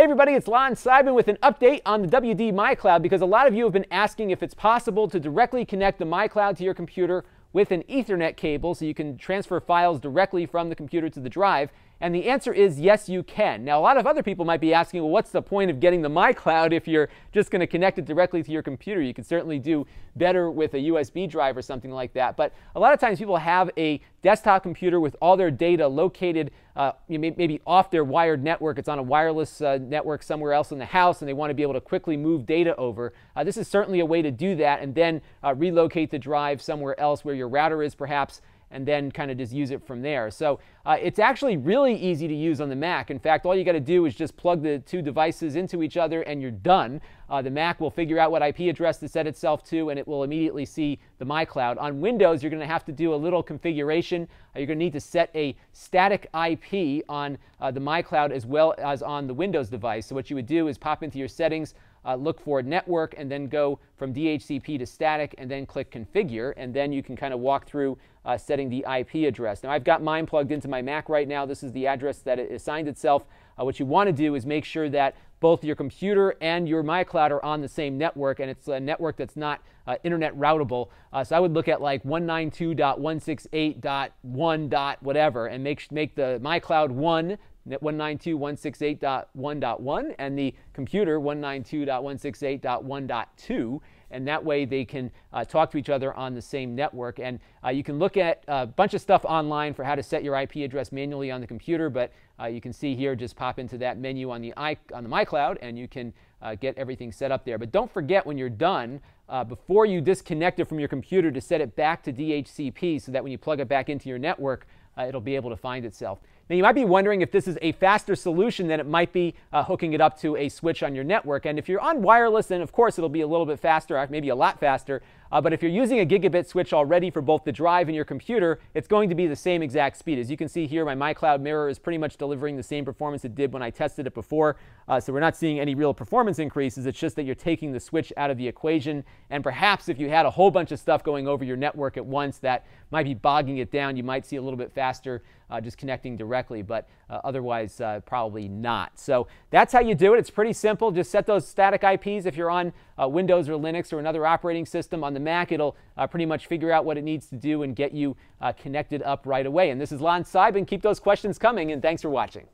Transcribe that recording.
Hey everybody, it's Lon Seidman with an update on the WD MyCloud because a lot of you have been asking if it's possible to directly connect the MyCloud to your computer with an Ethernet cable so you can transfer files directly from the computer to the drive. And the answer is yes, you can. Now, a lot of other people might be asking, well, what's the point of getting the MyCloud if you're just going to connect it directly to your computer? You can certainly do better with a USB drive or something like that. But a lot of times people have a desktop computer with all their data located uh, maybe off their wired network. It's on a wireless uh, network somewhere else in the house, and they want to be able to quickly move data over. Uh, this is certainly a way to do that and then uh, relocate the drive somewhere else where your router is perhaps and then kind of just use it from there. So uh, it's actually really easy to use on the Mac. In fact, all you got to do is just plug the two devices into each other and you're done. Uh, the Mac will figure out what IP address to set itself to and it will immediately see the MyCloud. On Windows, you're going to have to do a little configuration. Uh, you're going to need to set a static IP on uh, the MyCloud as well as on the Windows device. So what you would do is pop into your settings, uh, look for network and then go from DHCP to static and then click configure and then you can kind of walk through uh, setting the IP address. Now I've got mine plugged into my Mac right now. This is the address that it assigned itself. Uh, what you want to do is make sure that both your computer and your MyCloud are on the same network, and it's a network that's not uh, internet routable. Uh, so I would look at like 192.168.1. whatever, and make make the MyCloud one 192.168.1.1 and the computer 192.168.1.2 and that way they can uh, talk to each other on the same network. And uh, you can look at a bunch of stuff online for how to set your IP address manually on the computer, but uh, you can see here, just pop into that menu on the, I, on the MyCloud and you can uh, get everything set up there. But don't forget when you're done, uh, before you disconnect it from your computer to set it back to DHCP so that when you plug it back into your network, uh, it'll be able to find itself. Now, you might be wondering if this is a faster solution than it might be uh, hooking it up to a switch on your network. And if you're on wireless, then of course it'll be a little bit faster, maybe a lot faster. Uh, but if you're using a gigabit switch already for both the drive and your computer, it's going to be the same exact speed. As you can see here, my MyCloud mirror is pretty much delivering the same performance it did when I tested it before. Uh, so we're not seeing any real performance increases. It's just that you're taking the switch out of the equation. And perhaps if you had a whole bunch of stuff going over your network at once that might be bogging it down, you might see a little bit faster uh, just connecting directly, but uh, otherwise uh, probably not. So that's how you do it. It's pretty simple. Just set those static IPs if you're on uh, Windows or Linux or another operating system. On the Mac, it'll uh, pretty much figure out what it needs to do and get you uh, connected up right away. And this is Lon Seidman. Keep those questions coming, and thanks for watching.